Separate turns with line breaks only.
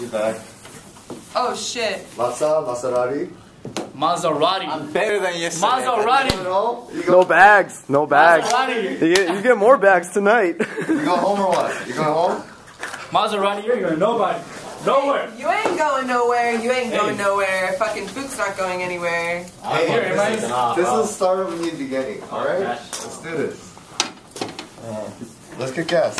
your bag
Oh shit.
Lasa, Maserati.
Maserati.
Better than yesterday.
Maserati.
No,
No bags. No bags.
Maserati.
You get, you get more bags tonight.
you go home or what? You go home?
Maserati, you're going nobody. Nowhere.
You ain't going nowhere. You ain't going
Hey.
nowhere. Fucking food's not going anywhere.
Hey, hey, here.
This is the start of a new beginning, alright?
oh,
Let's do this. Let's get gas.